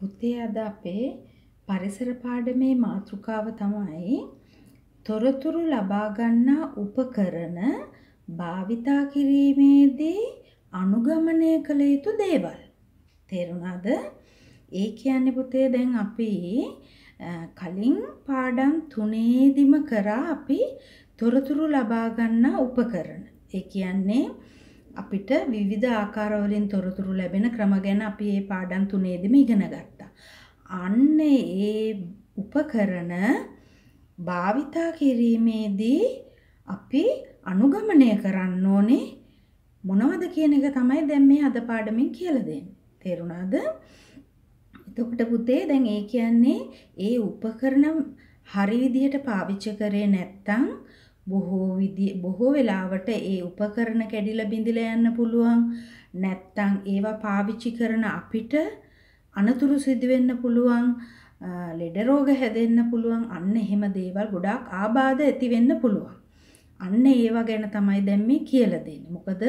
පුතේ අද අපේ පරිසර පාඩමේ මාතෘකාව තමයි තොරතුරු ලබා ගන්නා උපකරණ භාවිතා කිරීමේදී අනුගමනය කළ යුතු දේවල්. තේරුණාද? ඒ කියන්නේ පුතේ දැන් අපි කලින් පාඩම් තුනේදිම කරා අපි තොරතුරු ලබා ගන්නා උපකරණ. ඒ කියන්නේ අපිට විවිධ ආකාරවලින් තොරතුරු ලැබෙන ක්‍රම ගැන අපි මේ පාඩම් තුනේදීම ඉගෙන ගත්තා. අන්න ඒ උපකරණ භාවිතා කිරීමේදී අපි අනුගමනය කරන්න ඕනේ මොනවද කියන එක තමයි දැන් මේ අද පාඩමෙන් කියලා දෙන්නේ. තේරුණාද? එතකොට පුතේ දැන් ඒ කියන්නේ ඒ උපකරණ හරි විදිහට පාවිච්චි කරේ නැත්නම් බොහෝ විදි බොහෝ වෙලාවට ඒ උපකරණ කැඩිලා බිඳිලා යන්න පුළුවන්. නැත්තම් ඒවා පාවිච්චි කරන අපිට අනතුරු සිදු වෙන්න පුළුවන්. ලෙඩ රෝග හැදෙන්න පුළුවන්. අන්න එහෙම දේවල් ගොඩාක් ආබාධ ඇති වෙන්න පුළුවන්. අන්න ඒවා ගැන තමයි දැන් මේ කියලා දෙන්නේ. මොකද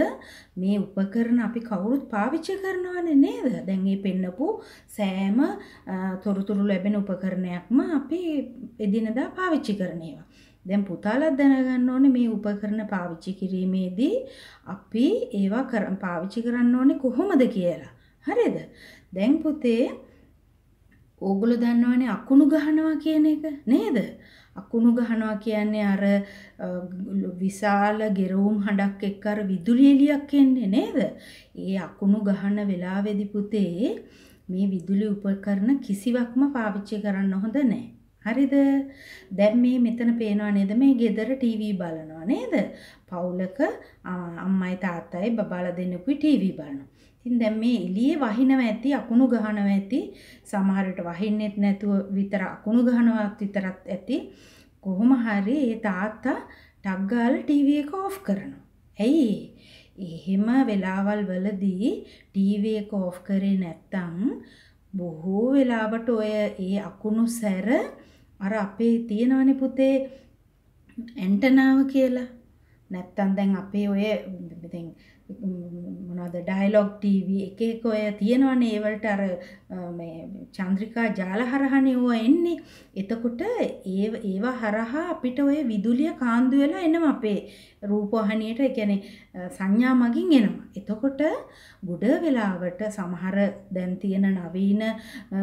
මේ උපකරණ අපි කවුරුත් පාවිච්චි කරනවනේ නේද? දැන් මේ පෙන්නපු සෑම තොරතුරු ලැබෙන උපකරණයක්ම අපි එදිනදා පාවිච්චි කරන ඒවා. දැන් පුතාලත් දැනගන්න ඕනේ මේ උපකරණ පාවිච්චි කිරීමේදී අපි ඒවා පාවිච්චි කරන්න ඕනේ කොහොමද කියලා. හරිද? දැන් පුතේ ඕගොල්ලෝ දන්නවනේ අකුණු ගහනවා කියන එක නේද? අකුණු ගහනවා කියන්නේ අර විශාල ගෙරවුම් හඬක් එක්ක අර විදුලි එළියක් එන්නේ නේද? ඒ අකුණු ගහන වෙලාවේදී පුතේ මේ විදුලි උපකරණ කිසිවක්ම පාවිච්චි කරන්න හොඳ නැහැ. හරිද? දැන් මේ මෙතන පේනවා නේද මේ ගෙදර ටීවී බලනවා නේද? පවුලක අම්මයි තාත්තයි බබාලා දෙන්නෙකුයි ටීවී බලනවා. ඉතින් දැන් මේ එළියේ වහිනව ඇති අකුණු ගහනව ඇති සමහර විට වහින්නෙත් නැතුව විතර අකුණු ගහනවත් විතරක් ඇති කොහොම හරි ඒ තාත්තා ටක් ගාලා ටීවී එක ඕෆ් කරනවා. ඇයි එහෙම වෙලාවල් වලදී ටීවී එක ඕෆ් කරේ නැත්තම් බොහෝ වෙලාවට ඔය ඒ අකුණු සැර අර අපේ තියෙනවනේ පුතේ ඇන්ටනාව කියලා. නැත්තම් දැන් අපේ ඔය දැන් මොනවද ඩයලොග් ටීවී එක එක ඔය තියෙනවනේ ඒවලට අර මේ චන්ද්‍රිකා ජාල හරහානේ ඕවා එන්නේ. එතකොට ඒ ඒවා හරහා අපිට ඔය විදුලිය කාන්දු වෙලා එනවා අපේ රූපවාහිනියට. ඒ කියන්නේ සංඥා මගින් එනවා. එතකොට ගොඩ වෙලාවට සමහර දැන් තියෙන නවීන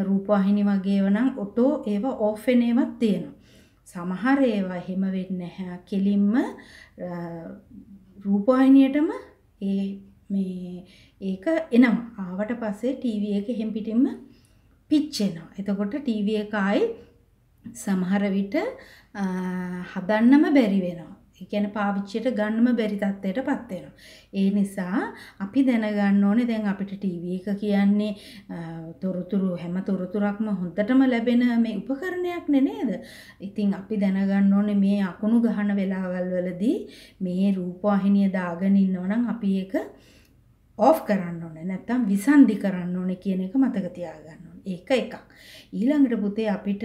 රූපවාහිනි වගේ ඒවා නම් ඔටෝ ඒවා ඕෆ් වෙන ඒවාත් තියෙනවා. සමහර ඒවා එහෙම වෙන්නේ නැහැ. කෙලින්ම රූපවාහිනියටම ඒ මේ ඒක එනවා. ආවට පස්සේ ටීවී එක එහෙම් පිටින්ම පිච්චෙනවා. එතකොට ටීවී එක ආයි සමහර විට හදන්නම බැරි වෙනවා. ඒ කියන්නේ පාවිච්චියට ගන්නම බැරි තත්ත්වයටපත් වෙනවා. ඒ නිසා අපි දැනගන්න ඕනේ දැන් අපිට ටීවී එක කියන්නේ තොරතුරු හැම තොරතුරක්ම හොඳටම ලැබෙන මේ උපකරණයක් නේද? ඉතින් අපි දැනගන්න ඕනේ මේ අකුණු ගහන වෙලාවල් වලදී මේ රූපවාහිනිය දාගෙන ඉන්නවනම් අපි ඒක ඕෆ් කරන්න ඕනේ. නැත්තම් විසන්ධි කරන්න ඕනේ කියන එක මතක තියාගන්න ඕනේ. ඒක එකක්. ඊළඟට පුතේ අපිට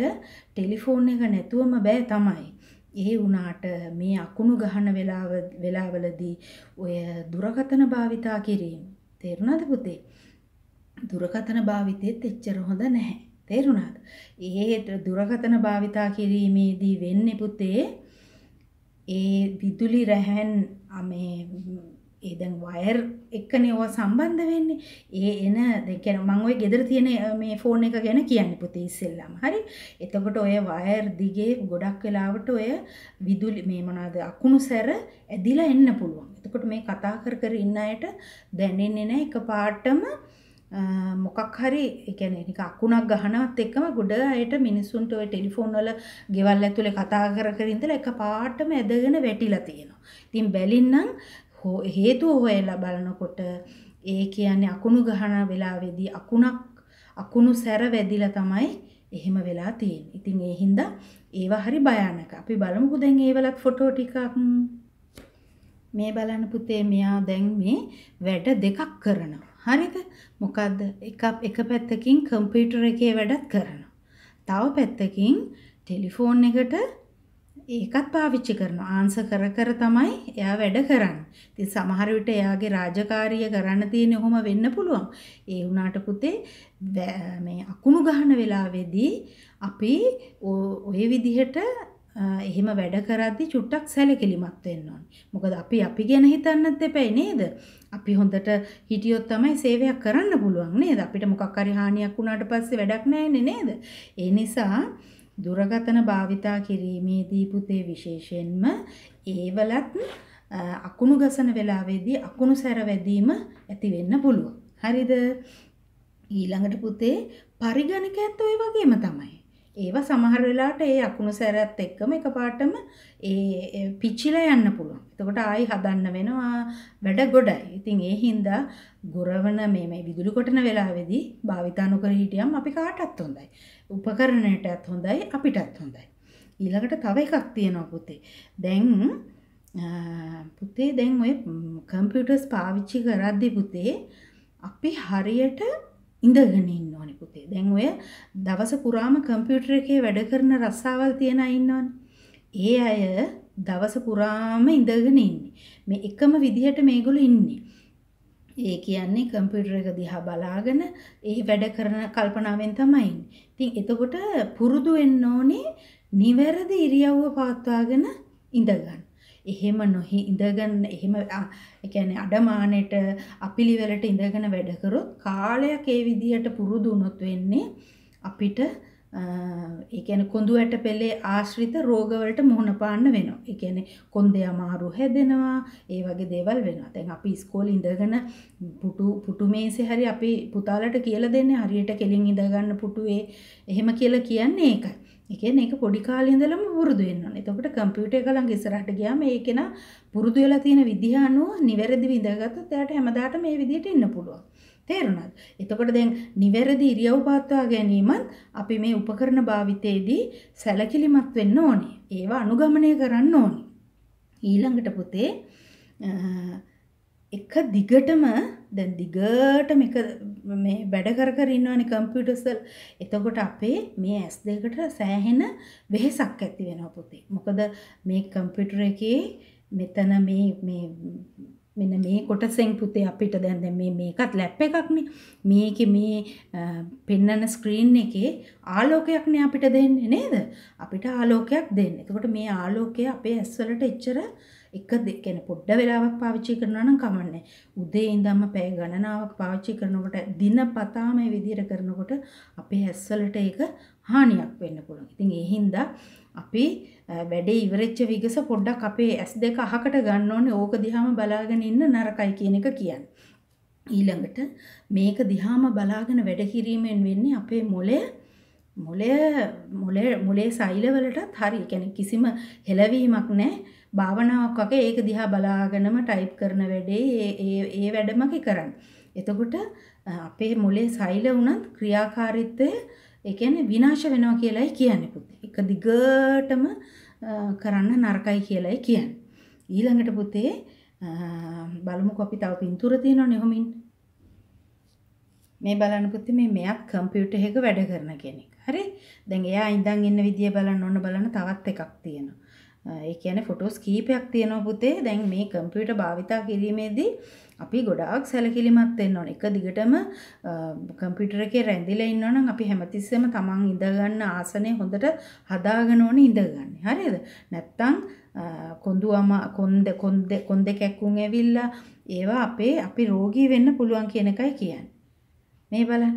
ටෙලිෆෝන් එක නැතුවම බෑ තමයි. ඒ වුණාට මේ අකුණු ගහන වෙලාව වෙලාවලදී ඔය දුරකථන භාවිතා කිරීම තේරුණාද පුතේ? දුරකථන භාවිතෙත් එච්චර හොඳ නැහැ. තේරුණාද? ඒ දුරකථන භාවිතා කිරීමේදී වෙන්නේ පුතේ ඒ විදුලි රැහැන් මේ ඒ දැන් වයර් එක්කනේ ඔය සම්බන්ධ වෙන්නේ. ඒ එන දැන් කියන්නේ මම ওই ගෙදර තියෙන මේ ෆෝන් එක ගැන කියන්නේ පුතේ ඉස්සෙල්ලාම. හරි. එතකොට ඔය වයර් දිගේ ගොඩක් වෙලාවට ඔය විදුලි මේ මොනවාද අකුණු සැර ඇදිලා එන්න පුළුවන්. එතකොට මේ කතා කර කර ඉන්න අයට දැනෙන්නේ නැහැ එකපාරටම මොකක් හරි එකන එක අකුණක් ගහනවත් එක්කම ගොඩ අයට මිනිස්සුන්ට ඔය ටෙලිෆෝන් වල ගෙවල් ඇතුලේ කතා කර කර ඉඳලා එක පාටම ඇදගෙන වැටිලා තියෙනවා. ඉතින් බැලින්නම් හේතුව හොයලා බලනකොට ඒ කියන්නේ අකුණු ගහන වෙලාවේදී අකුණක් අකුණු සැර වැදිලා තමයි එහෙම වෙලා තියෙන්නේ. ඉතින් ඒ හින්දා ඒවා හරි භයානක. අපි බලමුකෝ දැන් ඒවලත් ෆොටෝ ටිකක්. මේ බලන්න පුතේ මෙයා දැන් මේ වැඩ දෙකක් කරනවා. හරිද? මොකද්ද? එක එක පැත්තකින් කම්පියුටර් එකේ වැඩත් කරනවා. තව පැත්තකින් ටෙලිෆෝන් එකට ඒකත් පාවිච්චි කරනවා. ආන්ස කර කර තමයි එයා වැඩ කරන්නේ. ඉතින් සමහර විට එයාගේ රාජකාරිය කරන්න තියෙන ඔහොම වෙන්න පුළුවන්. ඒ වුණාට පුතේ මේ අකුණු ගහන වෙලාවේදී අපි ඔය විදිහට එහෙම වැඩ කරද්දි චුට්ටක් සැලකිලිමත් වෙන්න ඕනේ. මොකද අපි අපි ගැන හිතන්නත් එපයි නේද? අපි හොඳට හිටියොත් තමයි සේවයක් කරන්න පුළුවන් නේද? අපිට මොකක් හරි හානියක් වුණාට පස්සේ වැඩක් නැහැ නේද? ඒ නිසා දුරකථන භාවිතා කිරීමේදී පුතේ විශේෂයෙන්ම ඒවලත් අකුණු ගසන වෙලාවේදී අකුණු සැර වැදීම ඇති වෙන්න පුළුවන්. හරිද? ඊළඟට පුතේ පරිගණකයත් ওই වගේම තමයි. ඒව සමහර වෙලාවට ඒ අකුණු සැරත් එක්කම එකපාරටම ඒ පිච්චිලා යන්න පුළුවන්. එතකොට ආයි හදන්න වෙනවා වැඩ ගොඩයි. ඉතින් ඒ හින්දා ගොරවන මේ මේ විදුලි කොටන වෙලාවේදී භාවිතා නොකර හිටියම් අපි කාටත් හොඳයි. උපකරණයටත් හොඳයි අපිටත් හොඳයි. ඊළඟට තව එකක් තියෙනවා පුතේ. දැන් පුතේ දැන් ඔය කම්පියුටර්ස් පාවිච්චි කරද්දී පුතේ අපි හරියට ඉඳගෙන ඉන්න ඕනේ පුතේ. දැන් ඔය දවස පුරාම කම්පියුටර් එකේ වැඩ කරන රස්සාවල් තියන අය ඉන්නවනේ. ඒ අය දවස පුරාම ඉඳගෙන ඉන්නේ. මේ එකම විදිහට මේගොල්ලෝ ඉන්නේ. ඒ කියන්නේ කම්පියුටර් එක දිහා බලාගෙන ඒ වැඩ කරන කල්පනාවෙන් තමයි ඉන්නේ. ඉතින් එතකොට පුරුදු වෙන්න ඕනේ නිවැරදි ඉරියව්ව පවත්වාගෙන ඉඳගන්න. එහෙම නොහි ඉඳගෙන එහෙම ඒ කියන්නේ අඩමානෙට අපිලිවෙලට ඉඳගෙන වැඩ කරොත් කාලයක් ඒ විදිහට පුරුදු වුණොත් වෙන්නේ අපිට ඒ කියන්නේ කොඳු ඇට පෙළේ ආශ්‍රිත රෝගවලට මුහුණ පාන්න වෙනවා. ඒ කියන්නේ කොන්දේ අමාරු හැදෙනවා, ඒ වගේ දේවල් වෙනවා. දැන් අපි ඉස්කෝලේ ඉඳගෙන පුටු පුටු මේසේ හරි අපි පුතාලට කියලා දෙන්නේ හරියට කෙලින් ඉඳ ගන්න පුටුවේ එහෙම කියලා කියන්නේ ඒකයි. ඒ කියන්නේ ඒක පොඩි කාලේ ඉඳලම පුරුදු වෙන්න ඕනේ. එතකොට කම්පියුටර් එක ළඟ ඉස්සරහට ගියාම ඒකේන පුරුදු වෙලා තියෙන විදිහ අනුව නිවැරදිව ඉඳගත්තොත් එයාට හැමදාට මේ විදිහට ඉන්න පුළුවන්. තේරුණාද? එතකොට දැන් නිවැරදි ඉරියව් පවත්වා ගැනීමත් අපි මේ උපකරණ භාවිතයේදී සැලකිලිමත් වෙන්න ඕනේ. ඒවා අනුගමනය කරන්න ඕනේ. ඊළඟට පුතේ එක දිගටම දැන් දිගටම එක මේ වැඩ කර කර ඉන්නවනේ කම්පියුටර්ස් වල. එතකොට අපේ මේ S2කට සෑහෙන වෙහෙසක් ඇති වෙනවා පුතේ. මොකද මේ කම්පියුටර් එකේ මෙතන මේ මේ මෙන්න මේ කොටසෙන් පුතේ අපිට දැන් දැන් මේ මේකත් ලැප් එකක්නේ. මේකේ මේ පෙන්නන ස්ක්‍රීන් එකේ ආලෝකයක්නේ අපිට දෙන්නේ නේද? අපිට ආලෝකයක් දෙන්නේ. එතකොට මේ ආලෝකය අපේ ඇස් වලට එච්චර එක දෙකෙන පොඩ්ඩ වෙලාවක් පාවිච්චි කරනවා නම් කමන්නේ. උදේ ඉඳන්ම පැය ගණනාවක් පාවිච්චි කරනකොට දිනපතා මේ විදිහට කරනකොට අපේ ඇස්වලට ඒක හානියක් වෙන්න පුළුවන්. ඉතින් ඒ හින්දා අපි වැඩේ ඉවරෙච්ච විගස පොඩ්ඩක් අපේ ඇස් දෙක අහකට ගන්න ඕනේ. ඕක දිහාම බලාගෙන ඉන්න නරකයි කියන එක කියන්නේ. ඊළඟට මේක දිහාම බලාගෙන වැඩ කිරීමෙන් වෙන්නේ අපේ මොළය මොළය මොළේ මොළේ සෛලවලටත් හරි. කියන්නේ කිසිම හෙලවීමක් නැහැ. භාවනාවක් වගේ ඒක දිහා බලාගෙනම ටයිප් කරන වැඩේ ඒ ඒ වැඩමකි කරන්නේ. එතකොට අපේ මොලේ සෛල වුණත් ක්‍රියාකාරීත්වය ඒ කියන්නේ විනාශ වෙනවා කියලායි කියන්නේ පුතේ. එක දිගටම කරන්න නරකයි කියලායි කියන්නේ. ඊළඟට පුතේ බලමුකෝ අපි තව පින්තූර තියෙනවනේ ඔහොමින්. මේ බලන්න පුතේ මේ මෙයක් කම්පියුටර් එකක වැඩ කරන කෙනෙක්. හරි? දැන් එයා ඉඳන් ඉන්න විදිය බලන්න ඕන බලන්න තවත් එකක් තියෙනවා. ඒ කියන්නේ ෆොටෝස් කීපයක් තියෙනවා පුතේ. දැන් මේ කම්පියුටර් භාවිතා කිරීමේදී අපි ගොඩාක් සැලකිලිමත් වෙන්න ඕනේ. එක දිගටම කම්පියුටර් එකේ රැඳිලා ඉන්නවා නම් අපි හැමතිස්සෙම තමන් ඉඳ ගන්න ආසනය හොඳට හදාගෙන ඕනේ ඉඳගන්න. හරිද? නැත්තම් කොඳුවම කොන්ද කොන්ද කොන්ද කැක්කුම් ඇවිල්ලා ඒවා අපේ අපි රෝගී වෙන්න පුළුවන් කියන එකයි කියන්නේ. මේ බලන්න.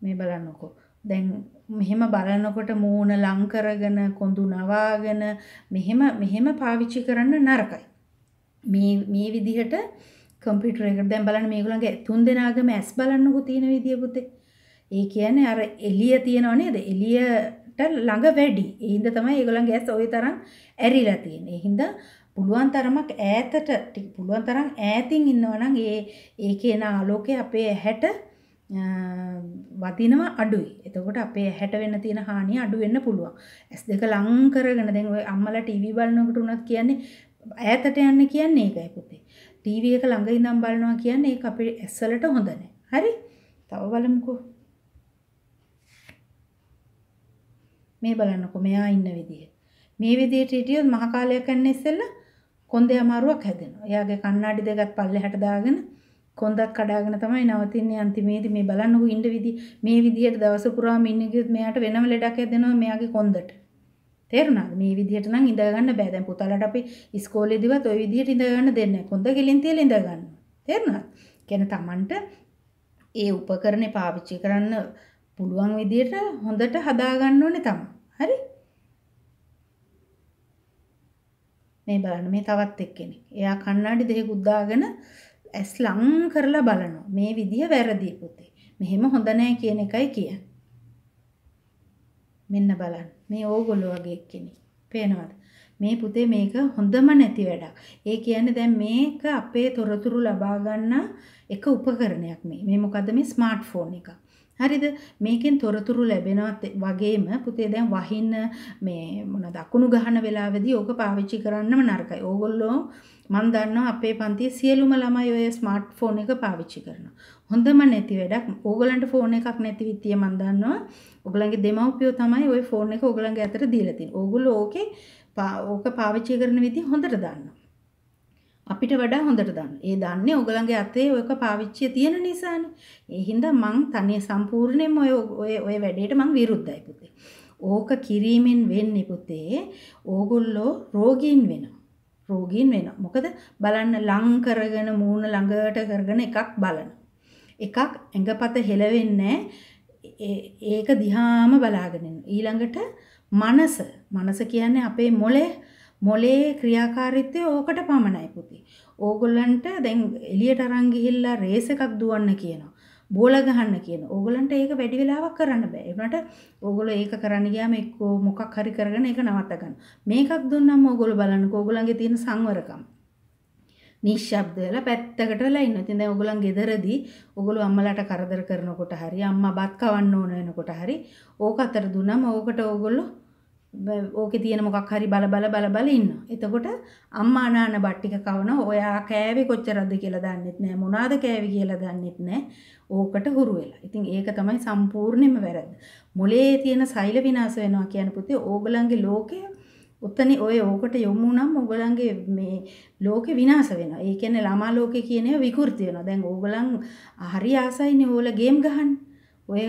මේ බලන්නකෝ. දැන් මෙහෙම බලනකොට මූණ ලං කරගෙන කොඳු නවාගෙන මෙහෙම මෙහෙම පාවිච්චි කරන්න නරකයි. මේ මේ විදිහට කම්පියුටර් එකට දැන් බලන්න මේගොල්ලන්ගේ තුන් දෙනාගම ඇස් බලන්නකෝ තියෙන විදිය පුතේ. ඒ කියන්නේ අර එළිය තියනව නේද? එළියට ළඟ වැඩි. ඒ හින්දා තමයි ඒගොල්ලන්ගේ ඇස් ওই තරම් ඇරිලා තියෙන්නේ. ඒ හින්දා පුළුවන් තරමක් ඈතට පුළුවන් තරම් ඈතින් ඉන්නවා නම් ඒ ඒකේ න ආලෝකය අපේ ඇහැට වදිනවා අඩුයි. එතකොට අපේ ඇහැට වෙන්න තියෙන හානිය අඩු වෙන්න පුළුවන්. S2 ලං කරගෙන දැන් ඔය අම්මලා ටීවී බලනකොට උනත් කියන්නේ ඈතට යන්න කියන්නේ ඒකයි පුතේ. ටීවී එක ළඟ ඉඳන් බලනවා කියන්නේ ඒක අපේ ඇස් වලට හොඳ නැහැ. හරි? තව බලමුකෝ. මේ බලන්නකෝ මෙයා ඉන්න විදිය. මේ විදිහට හිටියොත් මහ කාලයක් යන්න ඉස්සෙල්ලා කොන්දේ අමාරුවක් හැදෙනවා. එයාගේ කණ්ණාඩි දෙකත් පල්ලෙහාට දාගෙන කොන්දක් කඩාගෙන තමයි නවතින්නේ අන්තිමේදී මේ බලන්නකෝ ඉන්න විදි මේ විදිහට දවස පුරාම ඉන්න ගියොත් මෙයාට වෙනම ලෙඩක් හැදෙනවා මෙයාගේ කොන්දට. තේරුණාද? මේ විදිහට නම් ඉඳ ගන්න බෑ. දැන් පුතාලට අපි ඉස්කෝලේදීවත් ওই විදිහට ඉඳ ගන්න දෙන්නේ නැහැ. කොන්ද ගෙලින් තියලා ඉඳ ගන්න. තේරුණාද? කියන්නේ Tamanට ඒ උපකරණේ පාවිච්චි කරන්න පුළුවන් විදිහට හොඳට හදා ගන්න ඕනේ තමයි. හරි? මේ බලන්න මේ තවත් එක්කෙනෙක්. එයා කණ්ණාඩි දෙකකුත් දාගෙන ඇස් ලං කරලා බලනවා. මේ විදිය වැරදි පුතේ. මෙහෙම හොඳ නැහැ කියන එකයි කියන්නේ. මෙන්න බලන්න. මේ ඕගොල්ලෝ වගේ එක්කෙනෙක්. පේනවද? මේ පුතේ මේක හොඳම නැති වැඩක්. ඒ කියන්නේ දැන් මේක අපේ තොරතුරු ලබා ගන්න එක උපකරණයක් මේ. මේ මොකද්ද මේ ස්මාර්ට්ෆෝන් එක. හරිද? මේකෙන් තොරතුරු ලැබෙනවත් වගේම පුතේ දැන් වහින්න මේ මොන දකුණු ගහන වෙලාවෙදී ඕක පාවිච්චි කරන්නම නරකයි. ඕගොල්ලෝ මම දන්නවා අපේ පන්තියේ සියලුම ළමයි ඔය ස්මාර්ට්ෆෝන් එක පාවිච්චි කරනවා. හොඳම නැති වැඩක්. ඕගලන්ට ෆෝන් එකක් නැති විත්තිය මම දන්නවා. ඕගලන්ගේ දෙමව්පියෝ තමයි ওই ෆෝන් එක ඕගලන්ගේ අතට දීලා තියෙන්නේ. ඕගොල්ලෝ ඕකේ ඕක පාවිච්චි කරන විදිහ හොඳට දන්නවා. අපිට වඩා හොඳට දන්න. ඒ දන්නේ ඕගලන්ගේ අතේ ඔයක පාවිච්චිය තියෙන නිසානේ. ඒ හින්දා මං තනිය සම්පූර්ණයෙන්ම ඔය ඔය ඔය වැඩේට මං විරුද්ධයි පුතේ. ඕක කිරීමෙන් වෙන්නේ පුතේ ඕගොල්ලෝ රෝගීන් වෙනවා. රෝගීන් වෙනවා. මොකද බලන්න ලං කරගෙන මූණ ළඟට කරගෙන එකක් බලන. එකක් ඇඟපත හෙලවෙන්නේ ඒක දිහාම බලාගෙන ඊළඟට මනස මනස කියන්නේ අපේ මොලේ මොලේ ක්‍රියාකාරීත්වය ඕකට පමණයි පුතේ. ඕගොල්ලන්ට දැන් එළියට අරන් ගිහිල්ලා රේස් එකක් දුවන්න කියනවා. බෝල ගහන්න කියන. ඕගොල්ලන්ට ඒක වැඩි වෙලාවක් කරන්න බෑ. ඒ වුණාට ඕගොල්ලෝ ඒක කරන්න ගියාම එක්කෝ මොකක් හරි කරගෙන ඒක නවත්ත ගන්න. මේකක් දුන්නාම ඕගොල්ලෝ බලන්නකෝ ඕගොල්ලන්ගේ තියෙන සංවරකම. නිශ්ශබ්ද වෙලා පැත්තකට වෙලා ඉන්න. ඉතින් දැන් ඕගොල්ලන් ගෙදරදී ඕගොල්ලෝ අම්මලාට කරදර කරනකොට හරි අම්මා බත් කවන්න ඕන වෙනකොට හරි ඕක අතර දුන්නාම ඕකට ඕගොල්ලෝ ඕකේ තියෙන මොකක් හරි බල බල බල බල ඉන්නවා. එතකොට අම්මා නාන බත් ටික කවනවා. ඔයා කෑවේ කොච්චරද කියලා දන්නෙත් නෑ. මොනවාද කෑවේ කියලා දන්නෙත් නෑ. ඕකට හුරු වෙලා. ඉතින් ඒක තමයි සම්පූර්ණයෙන්ම වැරද්ද. මොලේ තියෙන සෛල විනාශ වෙනවා කියන පුතේ ඕගලන්ගේ ලෝකය උතනි ඔය ඕකට යොමු නම් ඕගලන්ගේ මේ ලෝකෙ විනාශ වෙනවා. ඒ කියන්නේ ළමා ලෝකේ කියන ඒවා විකෘති වෙනවා. දැන් ඕගලන් හරි ආසයිනේ ඕල ගේම් ගහන්නේ. ඔය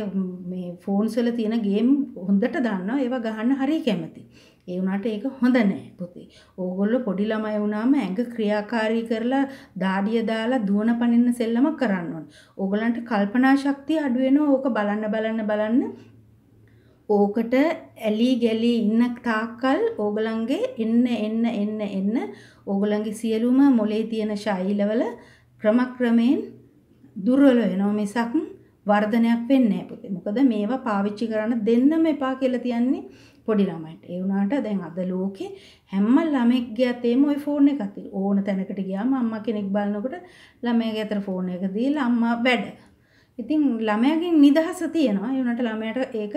මේ ෆෝන්ස් වල තියෙන ගේම් හොඳට දන්නවා ඒවා ගහන්න හරිය කැමති. ඒ වුණාට ඒක හොඳ නෑ පුතේ. ඕගොල්ලෝ පොඩි ළමයි වුණාම ඇඟ ක්‍රියාකාරී කරලා දාඩිය දාලා දුවන පනින්න සෙල්ලමක් කරන්න ඕන. ඕගලන්ට කල්පනා ශක්තිය අඩු වෙනවා. ඕක බලන්න බලන්න බලන්න ඕකට ඇලි ගැලි ඉන්න තාක්කල් ඕගලන්ගේ එන්න එන්න එන්න එන්න ඕගලන්ගේ සියලුම මොලේ තියෙන ශෛලවල ක්‍රමක්‍රමයෙන් දුර්වල වෙනවා මිසක් වර්ධනයක් වෙන්නේ නැහැ පුතේ. මොකද මේවා පාවිච්චි කරන්න දෙන්නම එපා කියලා තියන්නේ පොඩි ළමයින්ට. ඒ වුණාට දැන් අද ලෝකේ හැම ළමෙක්ගේ අතේම ওই ෆෝන් එකක් තියෙනවා. ඕන තැනකට ගියාම අම්මා කෙනෙක් බලනකොට ළමයාගේ අතට ෆෝන් එක දීලා අම්මා වැඩ. ඉතින් ළමයාගෙන් නිදහස තියෙනවා. ඒ වුණාට ළමයාට ඒක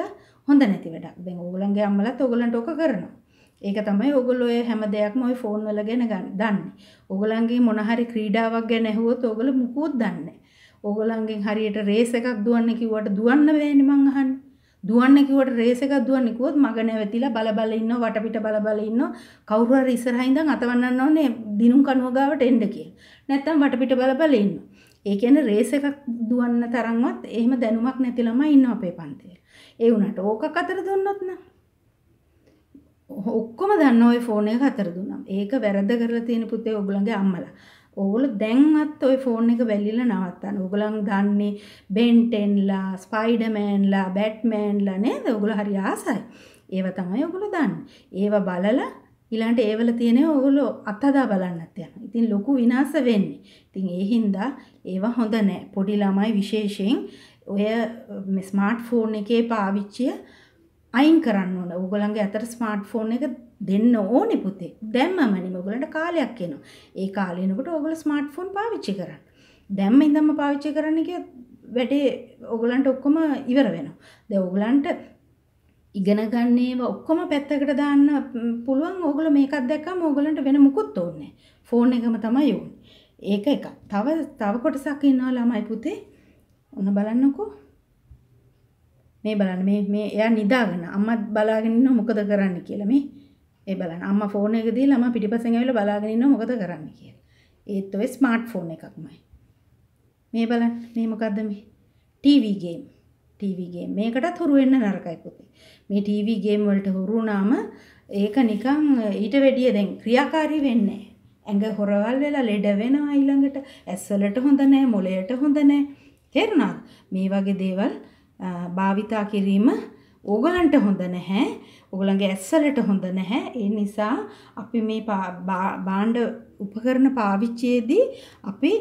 හොඳ නැති වැඩක්. දැන් ඕගොල්ලන්ගේ අම්මලාත් ඕගොල්ලන්ට ඕක කරනවා. ඒක තමයි ඕගොල්ලෝ ඔය හැම දෙයක්ම ওই ෆෝන් වල ගැන දන්නේ. ඕගොල්ලන්ගේ මොන හරි ක්‍රීඩාවක් ගැන ඇහුවොත් ඕගොල්ලෝ මුකුත් දන්නේ ඕගොල්ලන්ගෙන් හරියට රේස් එකක් දුවන්න කිව්වට දුවන්න බෑනේ මං අහන්නේ. දුවන්න කිව්වට රේස් එකක් දුවන්න කිව්වොත් මග නැවතිලා බල බල ඉන්නව වටපිට බල බල ඉන්නව කවුරු හරි ඉස්සරහින් ඉඳන් අතවන්නන්න ඕනේ දිනුම් කණුව ගාවට එන්න කියලා. නැත්තම් වටපිට බල බල ඉන්නවා. ඒ කියන්නේ රේස් එකක් දුවන්න තරම්වත් එහෙම දැනුමක් නැති ළමයි ඉන්නවා අපේ පන්තියේ. ඒ වුණාට ඕකක් අතර දුන්නොත් නම් ඔක්කොම දන්න ඔය ෆෝන් එක අතර දුන්නම්. ඒක වැරද්ද කරලා තියෙන පුතේ ඔයගොල්ලන්ගේ අම්මලා. ඕගොල්ලෝ දැන්වත් ওই ෆෝන් එක වැලිලා නවත්තන්න. ඕගොල්ලන් දන්නේ බෙන්ටෙන්ලා, ස්පයිඩර්මෑන්ලා, බැට්මෑන්ලා නේද? ඕගොල්ලෝ හරි ආසයි. ඒව තමයි ඕගොල්ලෝ දන්නේ. ඒව බලලා ඊළඟට ඒවල තියෙන ඕගොල්ලෝ අත්හදා බලන්නත් යනවා. ඉතින් ලොකු විනාශ වෙන්නේ. ඉතින් ඒ හින්දා ඒව හොඳ නෑ. පොඩි ළමයි විශේෂයෙන් ඔය ස්මාර්ට්ෆෝන් එකේ පාවිච්චිය අයින් කරන්න ඕන. ඕගොල්ලන්ගේ අතට ස්මාර්ට්ෆෝන් එක දෙන්න ඕනේ පුතේ. දැම්මම නෙමෙයි ඕගොල්ලන්ට කාලයක් එනවා. ඒ කාලේ එනකොට ඕගොල්ලෝ ස්මාර්ට්ෆෝන් පාවිච්චි කරන්න. දැම්ම ඉඳන්ම පාවිච්චි කරන්න කියොත් වැඩේ ඕගොල්ලන්ට ඔක්කොම ඉවර වෙනවා. දැන් ඕගොල්ලන්ට ඉගෙන ගන්න ඒවා ඔක්කොම පැත්තකට දාන්න පුළුවන් ඕගොල්ලෝ මේකක් දැක්කම ඕගොල්ලන්ට වෙන මුකුත් ඕනේ ෆෝන් එකම තමයි ඕනේ. ඒක එකක්. තව තව කොටසක් ඉන්නවා ළමයි පුතේ. ඔන්න බලන්නකෝ. මේ බලන්න මේ මේ එයා නිදාගෙන අම්මා බලාගෙන ඉන්න මොකද කරන්න කියලා මේ ඒ බලන්න අම්මා ෆෝන් එක දීලා ළමා පිටිපස්සෙන් ඇවිල්ලා බලාගෙන ඉන්නවා මොකද කරන්න කියලා. ඒත් ඔය ස්මාර්ට් ෆෝන් එකක්මයි. මේ බලන්න මේ මොකද්ද මේ? TV game. TV game. මේකටත් හුරු වෙන්න නරකයි පුතේ. මේ ටීවී ගේම් වලට හුරු වුණාම ඒක නිකන් ඊට වැඩිය දැන් ක්‍රියාකාරී වෙන්නේ නැහැ. ඇඟ හොරවල් වෙලා ලෙඩ වෙනවා ඊළඟට ඇස් වලට හොඳ නැහැ, මොළයට හොඳ නැහැ. තේරුණාද? මේ වගේ දේවල් භාවිතා කිරීම ඕගලන්ට හොඳ නැහැ. ඕගලන්ගේ ඇස්වලට හොඳ නැහැ. ඒ නිසා අපි මේ භාණ්ඩ උපකරණ පාවිච්චියේදී අපි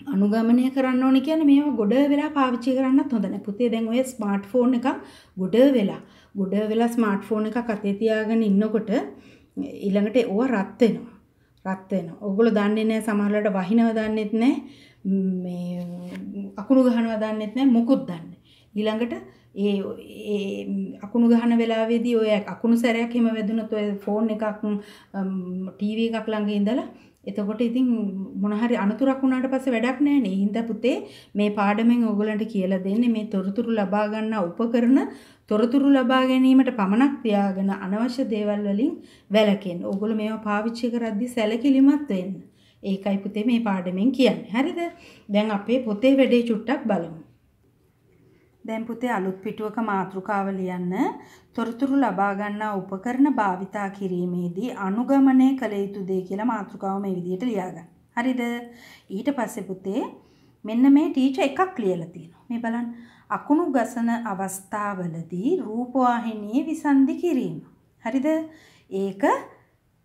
අනුගමනය කරන්න ඕනේ කියන්නේ මේවා ගොඩ වෙලා පාවිච්චි කරන්නත් හොඳ නැහැ. පුතේ දැන් ඔය ස්මාර්ට් ෆෝන් එකක් ගොඩ වෙලා ගොඩ වෙලා ස්මාර්ට් ෆෝන් එකක් අතේ තියාගෙන ඉන්නකොට ඊළඟට ඕව රත් වෙනවා. රත් වෙනවා. ඕගොල්ලෝ දන්නේ නැහැ සමහරවිට වහිනව දන්නෙත් නැහැ. මේ අකුණු ගහනවා දන්නෙත් නැහැ. මොකුත් දන්නේ. ඊළඟට ඒ ඒ අකුණු ගහන වෙලාවේදී ඔය අකුණු සැරයක් එහෙම වැදුනොත් ඔය ෆෝන් එකක් ටීවී එකක් ළඟ ඉඳලා එතකොට ඉතින් මොන හරි අනතුරක් වුණාට පස්සේ වැඩක් නැහැ නේ. හින්දා පුතේ මේ පාඩමෙන් ඕගලන්ට කියලා දෙන්නේ මේ තොරතුරු ලබා ගන්න උපකරණ තොරතුරු ලබා ගැනීමට පමණක් තියාගෙන අනවශ්‍ය දේවල් වලින් වැළකෙන්න. ඕගොල්ලෝ මේවා පාවිච්චි කරද්දී සැලකිලිමත් වෙන්න. ඒකයි පුතේ මේ පාඩමෙන් කියන්නේ. හරිද? දැන් අපේ පොතේ වැඩේ චුට්ටක් බලමු. දැන් පුතේ අලුත් පිටුවක මාතෘකාව ලියන්න තොරතුරු ලබා ගන්නා උපකරණ භාවිතා කිරීමේදී අනුගමනය කළ යුතු දේ කියලා මාතෘකාව මේ විදිහට ලියාගන්න. හරිද? ඊට පස්සේ පුතේ මෙන්න මේ ටීචර් එකක් ලියලා තියෙනවා. මේ බලන්න. අකුණු ගසන අවස්ථාවලදී රූපවාහිනියේ විසන්ධි කිරීම. හරිද? ඒක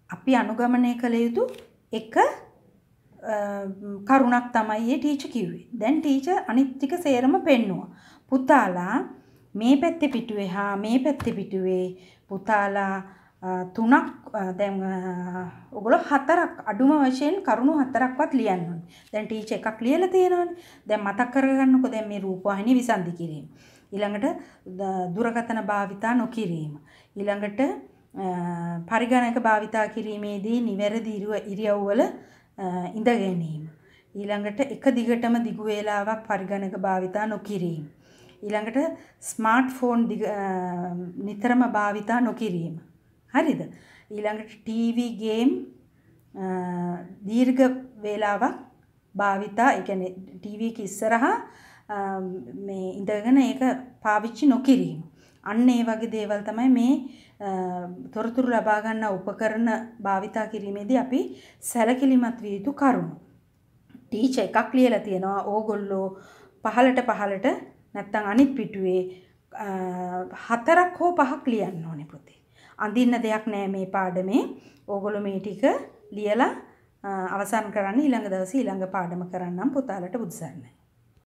අපි අනුගමනය කළ යුතු එක කරුණක් තමයි ඒ ටීචර් කිව්වේ. දැන් ටීචර් අනිත් ටික සේරම පෙන්නුවා. පුතාලා මේ පැත්තේ පිටුවේ හා මේ පැත්තේ පිටුවේ පුතාලා තුනක් දැන් ඔගොල්ලෝ හතරක් අඩුම වශයෙන් කරුණු හතරක්වත් ලියන්න ඕනේ. දැන් ටීචර් එකක් ලියලා තියෙනවානේ. දැන් මතක් කරගන්නකො දැන් මේ රූපවාහිනිය විසන්ධි කිරීම. ඊළඟට දුරකථන භාවිතා නොකිරීම. ඊළඟට පරිගණක භාවිතා කිරීමේදී නිවැරදි ඉරියව්වල ඉඳ ගැනීම. ඊළඟට එක දිගටම දිගු වේලාවක් පරිගණක භාවිතා නොකිරීම. ඊළඟට ස්මාර්ට් ෆෝන් නිතරම භාවිතා නොකිරීම. හරිද? ඊළඟට ටීවී ගේම් දීර්ඝ වේලාවක් භාවිතා ඒ කියන්නේ ටීවී එක ඉස්සරහා මේ ඉඳගෙන ඒක පාවිච්චි නොකිරීම. අන්න ඒ වගේ දේවල් තමයි මේ තොරතුරු ලබා ගන්න උපකරණ භාවිතා කිරීමේදී අපි සැලකිලිමත් විය යුතු කරුණු. ටීචර් එකක් ලියලා තියෙනවා ඕගොල්ලෝ පහලට පහලට නැත්තම් අනිත් පිටුවේ හතරක් හෝ පහක් ලියන්න ඕනේ පුතේ. අඳින්න දෙයක් නෑ මේ පාඩමේ. ඕගොල්ලෝ මේ ටික ලියලා අවසන් කරන්න ඊළඟ දවසේ ඊළඟ පාඩම කරන්නම් පුතාලට බුදුසරණයි.